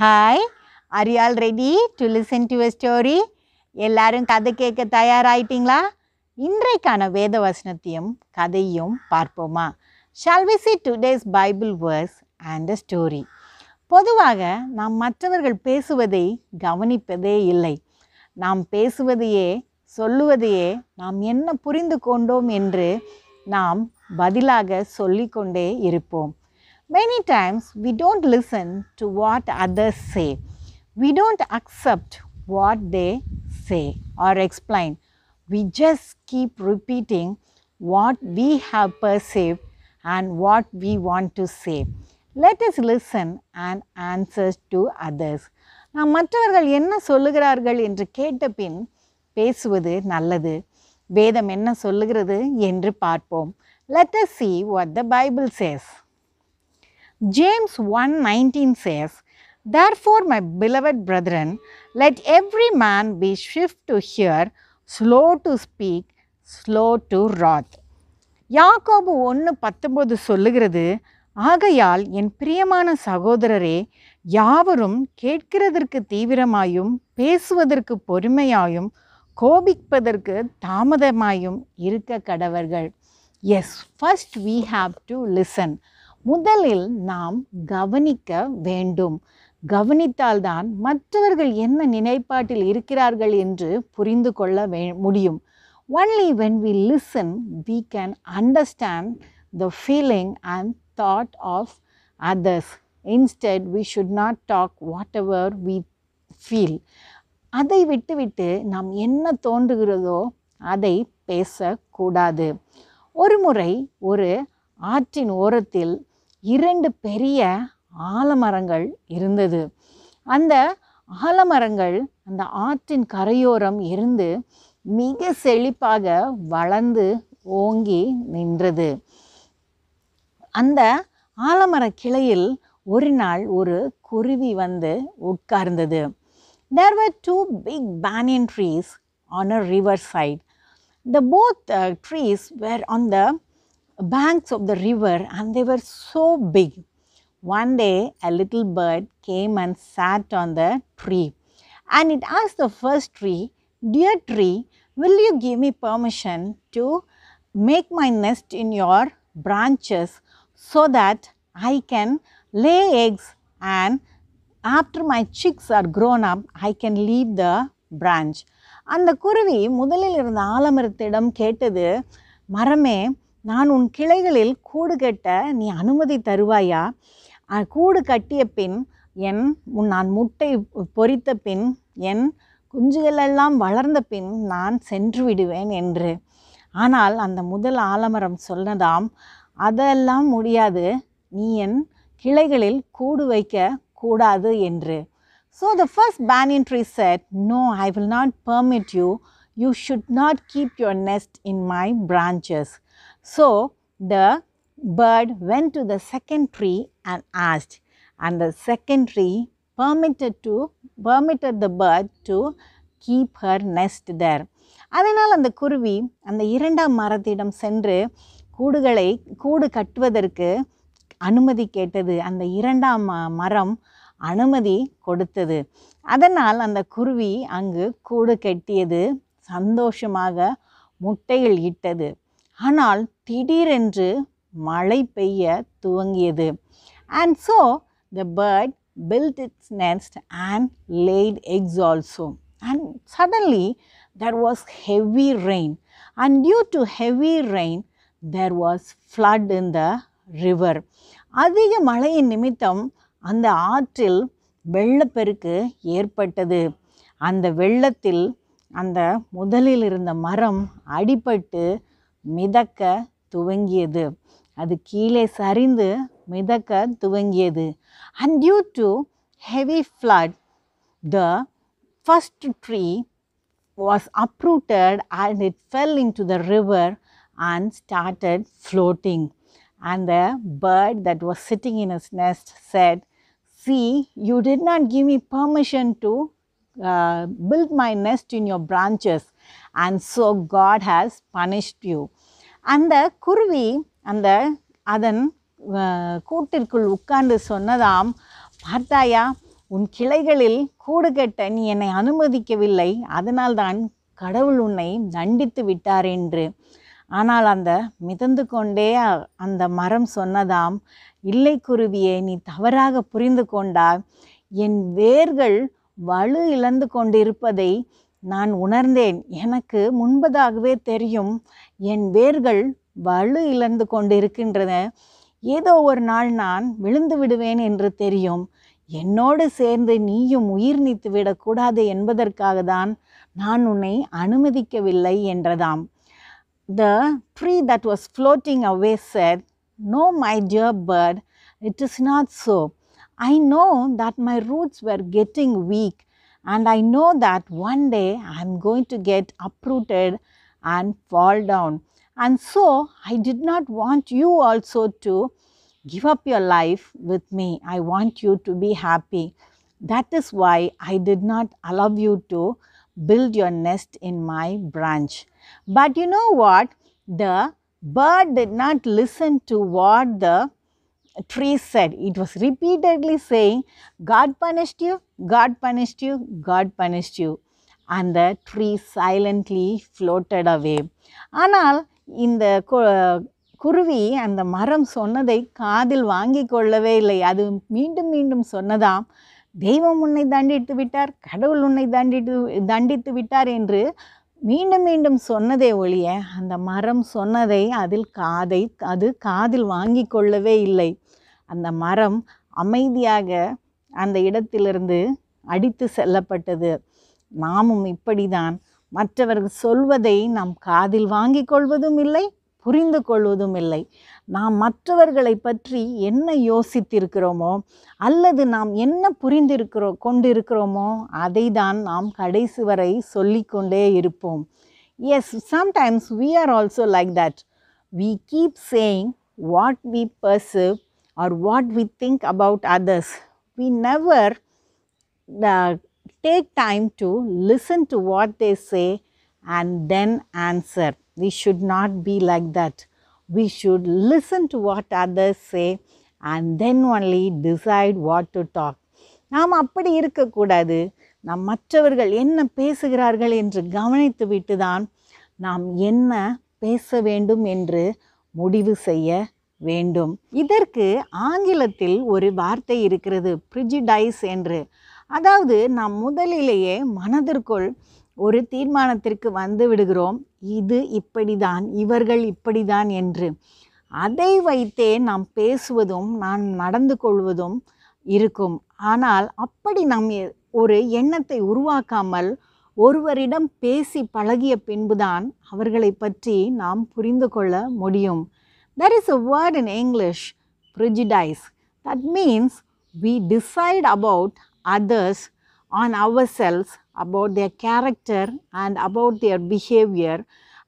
Hi are you all ready to listen to a story எல்லாரும் கதை கேட்க தயாராயிட்டீங்களா? இன்றைக்கான வேத வசனத்தையும் கதையும் பார்ப்போமா? Shall we see today's Bible verse and a story பொதுவாக நாம் மற்றவர்கள் பேசுவதை கவனிப்பதே இல்லை. நாம் பேசுவதையே சொல்லுவதையே நாம் என்ன புரிந்து கொண்டோம் என்று நாம் பதிலாக சொல்லிக்கொண்டே இருப்போம். Many times we don't listen to what others say. We don't accept what they say or explain. We just keep repeating what we have perceived and what we want to say. Let us listen and answer to others. நாம் மற்றவர்கள் என்ன சொல்லுகிறார்கள் என்று கேட்ட பின் பேசுவது நல்லது வேதம் என்ன சொல்லுகிறது என்று பார்ப்போம் Let us see what the Bible says. James 1:19 says, Therefore, my beloved brethren, let every man be swift to hear, slow to speak, slow to wrath. யாக்கோபு ஒன்று பத்தொம்போது சொல்லுகிறது ஆகையால் என் பிரியமான சகோதரரே யாவரும் கேட்கிறதற்கு தீவிரமாயும் பேசுவதற்கு பொறுமையாயும் கோபிப்பதற்கு தாமதமாயும் இருக்க கடவர்கள் as first we have to listen முதலில் நாம் கவனிக்க வேண்டும். கவனித்தால்தான் மற்றவர்கள் என்ன நினைப்பாட்டில் இருக்கிறார்கள் என்று புரிந்து கொள்ள வே முடியும். Only when we listen we can understand the feeling and thought of others instead we should not talk whatever we feel அதை விட்டுவிட்டு நாம் என்ன தோன்றுகிறதோ அதை பேசக்கூடாது. ஒரு முறை ஒரு ஆற்றின் ஓரத்தில் இரண்டு பெரிய ஆலமரங்கள் இருந்தது. அந்த ஆலமரங்கள் அந்த ஆற்றின் கரையோரம் இருந்து மிக செழிப்பாக வளர்ந்து ஓங்கி நின்றது. அந்த ஆலமர கிளையில் ஒரு நாள் ஒரு குருவி வந்து உட்கார்ந்தது. There were two big banyan trees on a river side the both trees were on the banks of the river and they were so big. One day, a little bird came and sat on the tree and it asked the first tree, Dear tree, will you give me permission to make my nest in your branches so that I can lay eggs and after my chicks are grown up, I can leave the branch. அந்த குருவி முதலில் இருந்த ஆலமரத்திடம் கேட்டது மரமே நான் உன் கிளைகளில் கூடு கட்ட நீ அனுமதி தருவாயா? கூடு கட்டிய பின் என் உன் நான் முட்டை பொரித்த பின் என் குஞ்சுகளெல்லாம் வளர்ந்த பின் நான் சென்று விடுவேன் என்று. ஆனால் அந்த முதல் ஆலமரம் சொன்னதாம் அதெல்லாம் முடியாது. நீ என் கிளைகளில் கூடு வைக்க கூடாது என்று. So the first banyan tree said no I will not permit you you should not keep your nest in my branches So the bird went to the second tree and asked, and the second tree permitted to permitted the bird to keep her nest there. அதனால் அந்த குருவி அந்த இரண்டாம் மரத்திடம் சென்று கூடுகளை கூடு கட்டுவதற்கு அனுமதி கேட்டது. அந்த இரண்டாம் ம- மரம் அனுமதி கொடுத்தது. அதனால் அந்த குருவி அங்கு கூடு கட்டியது சந்தோஷமாக முட்டைகள் இட்டது. ஆனால் திடீரென்று மழை பெய்ய துவங்கியது and so the bird built its nest and laid eggs also. And suddenly there was heavy rain, and due to heavy rain, there was flood in the river. அதிக மழையின் நிமித்தம் அந்த ஆற்றில் வெள்ளப்பெருக்கு ஏற்பட்டது அந்த வெள்ளத்தில் அந்த முதலில் இருந்த மரம் அடிபட்டு மிதக்க துவங்கியது அது கீழே சரிந்து மிதக்க துவங்கியது and due to heavy flood the first tree was uprooted and it fell into the river and started floating. And the bird that was sitting in his nest said, See, you did not give me permission to uh, build my nest in your branches, and so God has punished you. அந்த குருவி அந்த அதன் கூட்டிற்குள் உட்கார்ந்து சொன்னதாம் பார்த்தாயா உன் கிளைகளில் கூடு கட்ட நீ என்னை அனுமதிக்கவில்லை. அதனால்தான் கடவுள் உன்னை தண்டித்து விட்டார் என்று. ஆனால் அந்த மிதந்து கொண்டே அந்த மரம் சொன்னதாம் இல்லை குருவியை நீ தவறாக புரிந்து கொண்டாய். என் வேர்கள் வலு இழந்து கொண்டிருப்பதை நான் உணர்ந்தேன். எனக்கு முன்பதாகவே தெரியும். என் வேர்கள் வலு இழந்து கொண்டு இருக்கின்றன ஏதோ ஒரு நாள் நான் விழுந்து விடுவேன் என்று தெரியும். என்னோடு சேர்ந்து நீயும் உயிர் நீத்து விடக்கூடாது என்பதற்காக தான் நான் உன்னை அனுமதிக்கவில்லை என்றதாம். The tree that was floating away said no my dear bird, it is not so I know that my roots were getting weak and I know that one day I am going to get uprooted and fall down. And so I did not want you also to give up your life with me. I want you to be happy. That is why I did not allow you to build your nest in my branch. But you know what? The bird did not listen to what the tree said. It was repeatedly saying, God punished you, God punished you, God punished you. And the tree silently floated away. ஆனால் இந்த கு- குருவி அந்த மரம் சொன்னதை காதில் வாங்கி கொள்ளவே இல்லை அது மீண்டும் மீண்டும் சொன்னதாம் தெய்வம் உன்னை தண்டித்து விட்டார் கடவுள் உன்னை தண்டித்து தண்டித்து விட்டார் என்று மீண்டும் மீண்டும் சொன்னதே ஒழிய அந்த மரம் சொன்னதை அதில் காதை அது காதில் வாங்கி கொள்ளவே இல்லை அந்த மரம் அமைதியாக அந்த இடத்திலிருந்து அடித்து செல்லப்பட்டது. நாமும் இப்படிதான். மற்றவர்கள் சொல்வதை நாம் காதில் வாங்கிக் கொள்வதும் இல்லை புரிந்து கொள்வதும் இல்லை. நாம் மற்றவர்களை பற்றி என்ன யோசித்திருக்கிறோமோ அல்லது நாம் என்ன புரிந்திருக்கிறோ கொண்டிருக்கிறோமோ அதை தான் நாம் கடைசி வரை சொல்லிக்கொண்டே இருப்போம். Yes sometimes we are also like that we keep saying what we perceive or what we think about others we never uh, take time to listen to what they say and then answer. We should not be like that. We should listen to what others say and then only decide what to talk. நாம் அப்படி இருக்கக்கூடாது நாம் மற்றவர்கள் என்ன பேசுகிறார்கள் என்று கவனித்து விட்டுதான் நாம் என்ன பேச வேண்டும் என்று முடிவு செய்ய வேண்டும். இதற்கு ஆங்கிலத்தில் ஒரு வார்த்தை இருக்கிறது பிரிஜிடைஸ் என்று. அதாவது நாம் முதலிலேயே மனதிற்குள் ஒரு தீர்மானத்திற்கு வந்து விடுகிறோம். இது இப்படிதான் இவர்கள் இப்படிதான் என்று. அதை வைத்தே நாம் பேசுவதும் நாம் நடந்து கொள்வதும் இருக்கும். ஆனால் அப்படி நாம் எ- ஒரு எண்ணத்தை உருவாக்காமல் ஒருவரிடம் பேசி பழகிய பின்புதான் அவர்களை பற்றி நாம் புரிந்து கொள்ள முடியும். There is a word in English, prejudice. That means we decide about others on ourselves, about their character and about their behavior.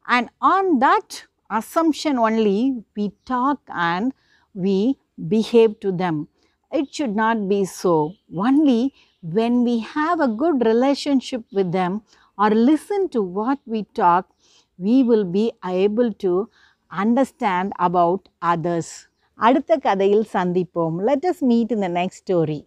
And on that assumption only, we talk and we behave to them. It should not be so. Only when we have a good relationship with them or listen to what we talk, we will be able to understand about others. அடுத்த கதையில் சந்திப்போம் let us meet in the next story